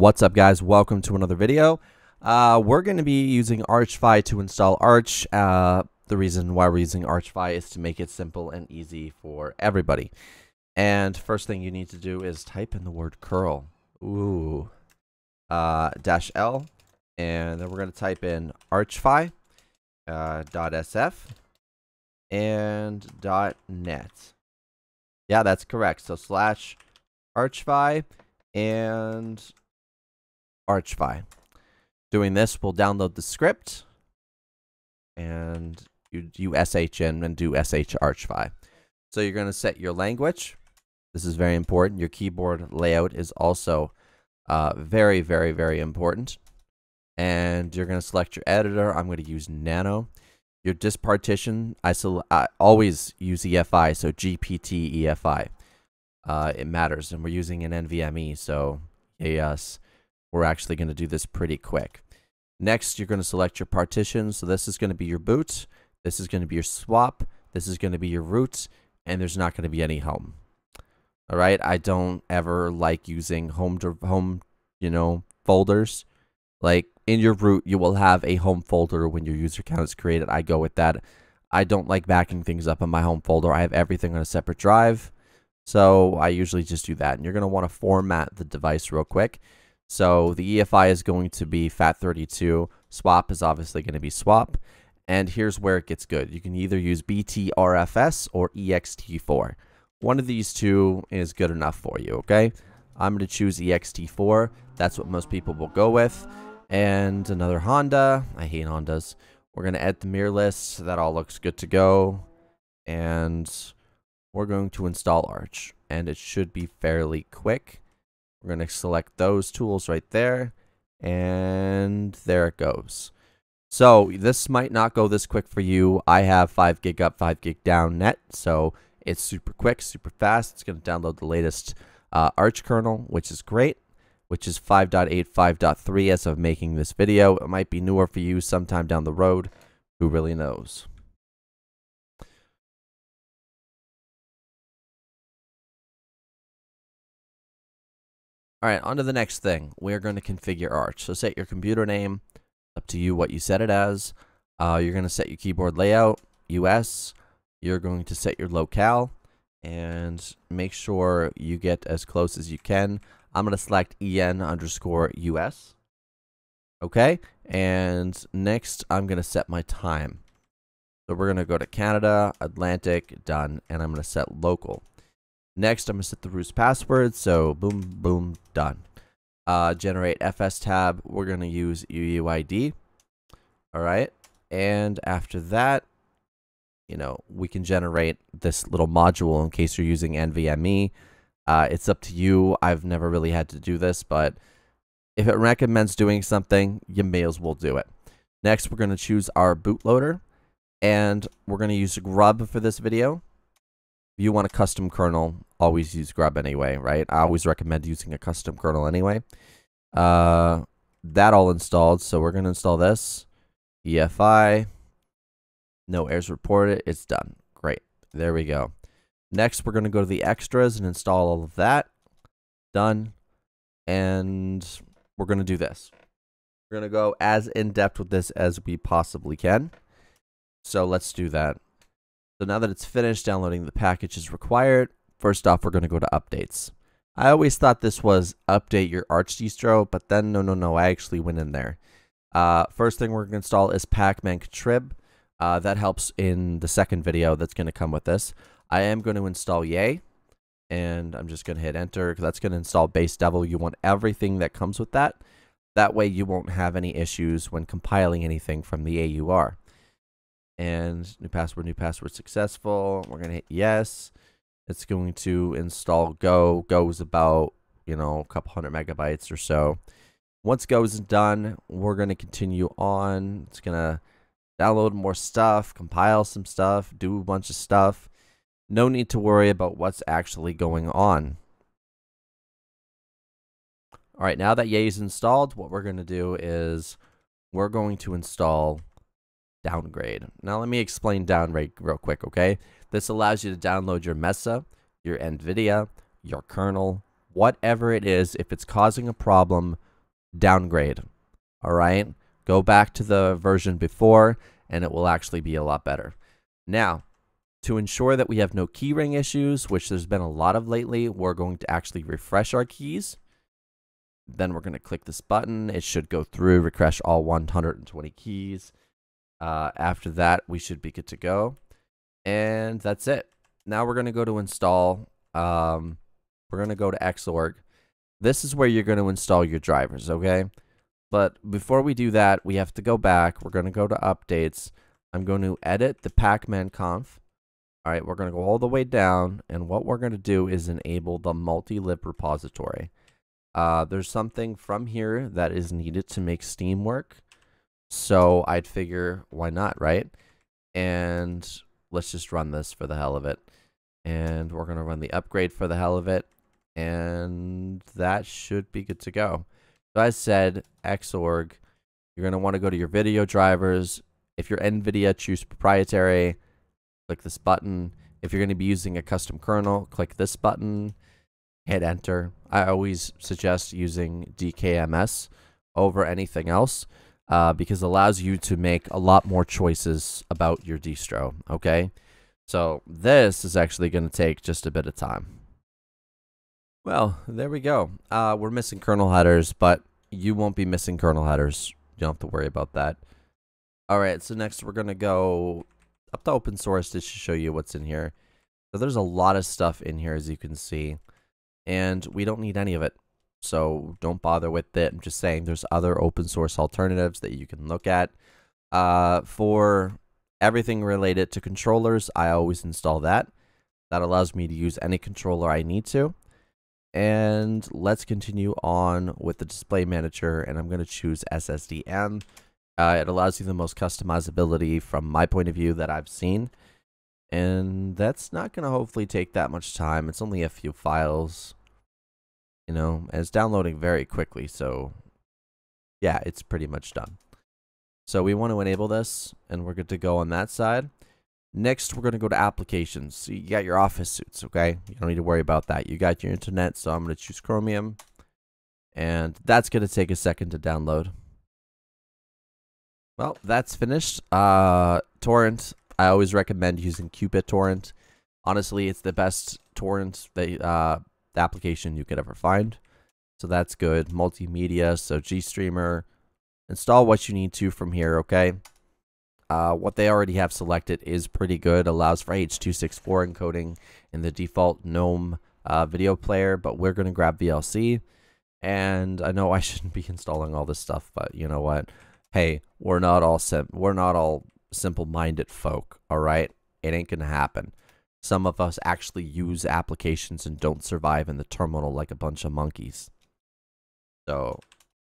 What's up guys, welcome to another video. Uh, we're going to be using ArchFi to install Arch. Uh, the reason why we're using ArchFi is to make it simple and easy for everybody. And first thing you need to do is type in the word curl. Ooh. Uh, dash L. And then we're going to type in ArchFi uh, dot .sf and dot .net. Yeah, that's correct. So slash ArchFi and ArchFi. Doing this, we'll download the script and you do SH in and do SH ArchFi. So you're going to set your language. This is very important. Your keyboard layout is also uh, very, very, very important. And you're going to select your editor. I'm going to use Nano. Your disk partition, I, I always use EFI, so GPT EFI. Uh, it matters, and we're using an NVMe, so yes, we're actually going to do this pretty quick. Next, you're going to select your partition. So this is going to be your boot. This is going to be your swap. This is going to be your root. And there's not going to be any home. All right. I don't ever like using home home, you know, folders. Like in your root, you will have a home folder when your user account is created. I go with that. I don't like backing things up in my home folder. I have everything on a separate drive. So I usually just do that. And you're going to want to format the device real quick. So the EFI is going to be FAT32. Swap is obviously going to be swap. And here's where it gets good. You can either use BTRFS or EXT4. One of these two is good enough for you, okay? I'm going to choose EXT4. That's what most people will go with. And another Honda. I hate Hondas. We're going to add the mirror list. That all looks good to go. And we're going to install Arch. And it should be fairly quick. We're going to select those tools right there. And there it goes. So this might not go this quick for you. I have 5 gig up, 5 gig down net. So it's super quick, super fast. It's going to download the latest uh, Arch kernel, which is great, which is 5.8, 5.3 as of making this video. It might be newer for you sometime down the road. Who really knows? All right, on to the next thing. We're going to configure Arch. So set your computer name, up to you what you set it as. Uh, you're going to set your keyboard layout, US. You're going to set your locale, and make sure you get as close as you can. I'm going to select EN underscore US. Okay, and next I'm going to set my time. So we're going to go to Canada, Atlantic, done, and I'm going to set local. Next, I'm going to set the root password. So boom, boom, done. Uh, generate FS tab. We're going to use UUID. All right. And after that, you know, we can generate this little module in case you're using NVMe. Uh, it's up to you. I've never really had to do this, but if it recommends doing something, you may as well do it. Next, we're going to choose our bootloader, and we're going to use Grub for this video you want a custom kernel, always use grub anyway, right? I always recommend using a custom kernel anyway. Uh, that all installed, so we're going to install this. EFI. No errors reported. It's done. Great. There we go. Next, we're going to go to the extras and install all of that. Done. And we're going to do this. We're going to go as in-depth with this as we possibly can. So let's do that. So now that it's finished, downloading the package is required. First off, we're going to go to updates. I always thought this was update your Arch distro, but then no, no, no, I actually went in there. Uh, first thing we're going to install is Pacman Contrib. Uh, that helps in the second video that's going to come with this. I am going to install Yay, and I'm just going to hit enter that's going to install base-devel. You want everything that comes with that. That way you won't have any issues when compiling anything from the AUR and new password, new password successful. We're going to hit yes. It's going to install Go. Go is about, you know, a couple hundred megabytes or so. Once Go is done, we're going to continue on. It's going to download more stuff, compile some stuff, do a bunch of stuff. No need to worry about what's actually going on. All right, now that Yay is installed, what we're going to do is we're going to install downgrade. Now let me explain downgrade real quick, okay? This allows you to download your Mesa, your NVIDIA, your kernel, whatever it is. If it's causing a problem downgrade. All right, go back to the version before, and it will actually be a lot better. Now, to ensure that we have no keyring issues, which there's been a lot of lately, we're going to actually refresh our keys. Then we're going to click this button. It should go through, refresh all 120 keys. Uh, after that, we should be good to go. And that's it. Now we're going to go to install. Um, we're going to go to Xorg. This is where you're going to install your drivers, okay? But before we do that, we have to go back. We're going to go to updates. I'm going to edit the pacman conf. All right, we're going to go all the way down, and what we're going to do is enable the multi-lib repository. Uh, there's something from here that is needed to make Steam work, so I'd figure why not, right? And let's just run this for the hell of it. And we're going to run the upgrade for the hell of it, and that should be good to go. So I said, Xorg, you're going to want to go to your video drivers. If you're NVIDIA, choose proprietary click this button. If you're going to be using a custom kernel, click this button, hit enter. I always suggest using DKMS over anything else uh, because it allows you to make a lot more choices about your distro, okay? So this is actually going to take just a bit of time. Well, there we go. Uh, we're missing kernel headers, but you won't be missing kernel headers. You don't have to worry about that. All right, so next we're going to go up to open source just to show you what's in here. So there's a lot of stuff in here, as you can see, and we don't need any of it. So don't bother with it. I'm just saying there's other open source alternatives that you can look at. Uh, for everything related to controllers, I always install that. That allows me to use any controller I need to. And let's continue on with the display manager, and I'm going to choose SDDM uh, it allows you the most customizability from my point of view that I've seen. And that's not going to hopefully take that much time. It's only a few files, you know, and it's downloading very quickly. So, yeah, it's pretty much done. So we want to enable this, and we're good to go on that side. Next, we're going to go to applications. So you got your office suits, okay? You don't need to worry about that. You got your internet, so I'm going to choose Chromium. And that's going to take a second to download. Well, that's finished. Uh, torrent. I always recommend using qBittorrent. Honestly, it's the best torrent that, uh, application you could ever find. So that's good. Multimedia, so GStreamer. Install what you need to from here, okay? Uh, what they already have selected is pretty good. Allows for H.264 encoding in the default GNOME uh, video player, but we're going to grab VLC. And I know I shouldn't be installing all this stuff, but you know what? hey, we're not all sim- we're not all simple-minded folk, all right? It ain't gonna happen. Some of us actually use applications and don't survive in the terminal like a bunch of monkeys. So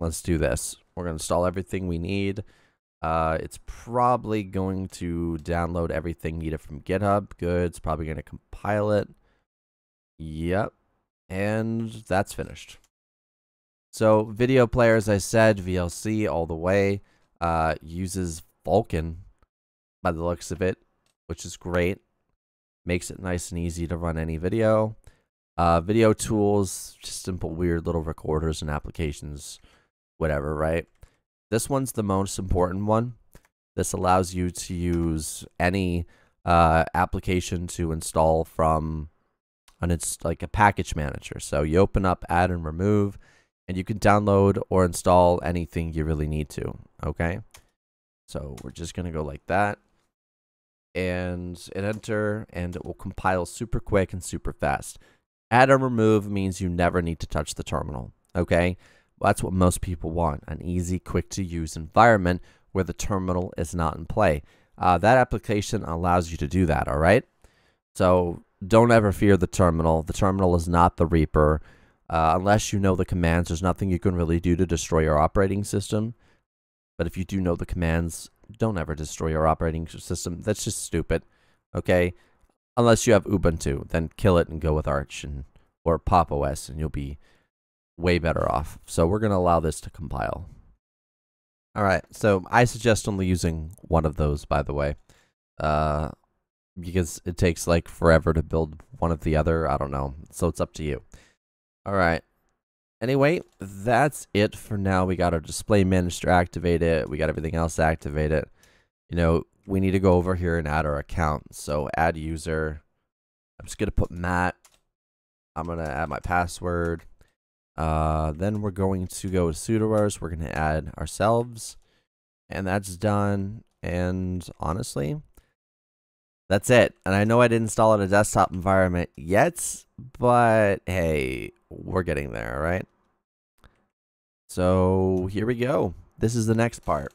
let's do this. We're gonna install everything we need. Uh, it's probably going to download everything needed from GitHub. Good. It's probably going to compile it. Yep. And that's finished. So video player, as I said, VLC all the way. Uh, uses Vulkan by the looks of it, which is great. Makes it nice and easy to run any video. Uh, video tools, just simple weird little recorders and applications, whatever, right? This one's the most important one. This allows you to use any uh, application to install from and it's like a package manager. So you open up, add and remove and you can download or install anything you really need to okay so we're just gonna go like that and hit enter and it will compile super quick and super fast. Add or remove means you never need to touch the terminal okay? That's what most people want an easy quick to use environment where the terminal is not in play. Uh, that application allows you to do that all right? So don't ever fear the terminal. The terminal is not the reaper. Uh, unless you know the commands, there's nothing you can really do to destroy your operating system. But if you do know the commands, don't ever destroy your operating system. That's just stupid. Okay? Unless you have Ubuntu, then kill it and go with Arch and or Pop OS and you'll be way better off. So we're going to allow this to compile. All right. So I suggest only using one of those by the way. Uh because it takes like forever to build one of the other. I don't know. So it's up to you. All right. Anyway, that's it for now. We got our display manager activated. We got everything else activated. You know, we need to go over here and add our account. So add user. I'm just going to put Matt. I'm going to add my password. Uh, then we're going to go to sudoers. We're going to add ourselves. And that's done. And honestly, that's it. And I know I didn't install it in a desktop environment yet, but hey, we're getting there, right? So here we go. This is the next part.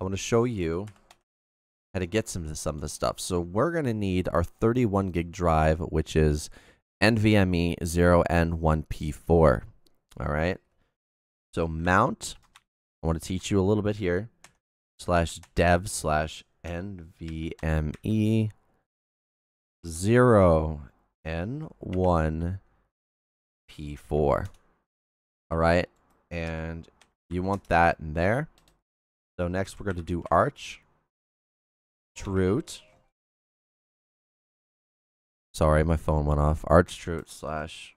I want to show you how to get some, some of the stuff. So we're going to need our 31 gig drive, which is NVMe 0N1P4. All right. So mount, I want to teach you a little bit here, slash dev slash NVMe 0 N1 P4. All right. And you want that in there. So next we're going to do arch root. Sorry, my phone went off. Arch root slash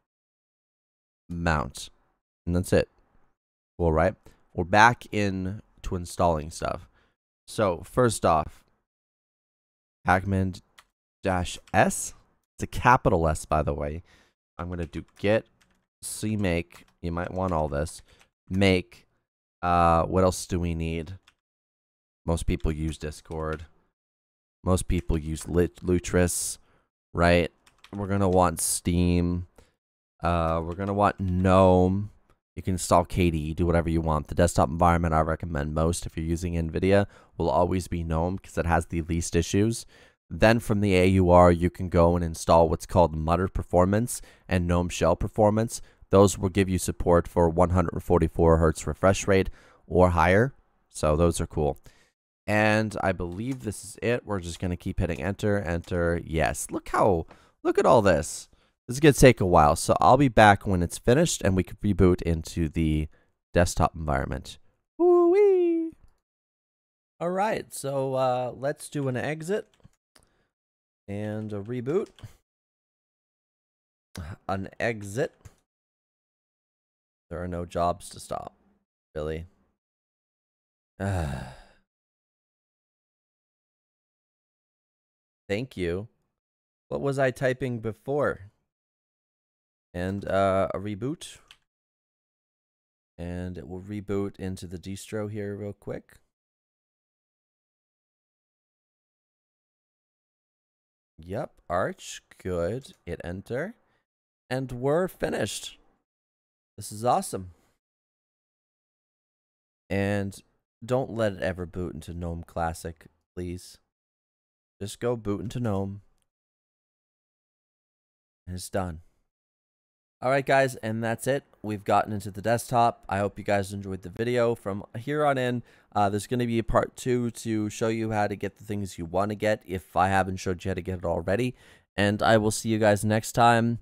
mount. And that's it. All right. We're back in to installing stuff. So first off, Pacman dash S. It's a capital S, by the way. I'm going to do git cmake. You might want all this. Make. Uh, what else do we need? Most people use Discord. Most people use Lit Lutris, right? We're going to want Steam. Uh, we're going to want GNOME. You can install KDE, do whatever you want. The desktop environment I recommend most if you're using NVIDIA will always be GNOME because it has the least issues. Then from the AUR, you can go and install what's called Mutter Performance and GNOME Shell Performance. Those will give you support for 144 hertz refresh rate or higher. So those are cool. And I believe this is it. We're just going to keep hitting enter, enter. Yes. Look how, look at all this. This is going to take a while, so I'll be back when it's finished and we can reboot into the desktop environment. Woo-wee! All right, so uh, let's do an exit and a reboot. An exit. There are no jobs to stop. Really? Thank you. What was I typing before? and uh, a reboot. And it will reboot into the distro here real quick. Yep, Arch, good. Hit enter. And we're finished. This is awesome. And don't let it ever boot into GNOME Classic, please. Just go boot into GNOME. And it's done. Alright guys, and that's it. We've gotten into the desktop. I hope you guys enjoyed the video. From here on in, uh, there's going to be a part two to show you how to get the things you want to get if I haven't showed you how to get it already. And I will see you guys next time.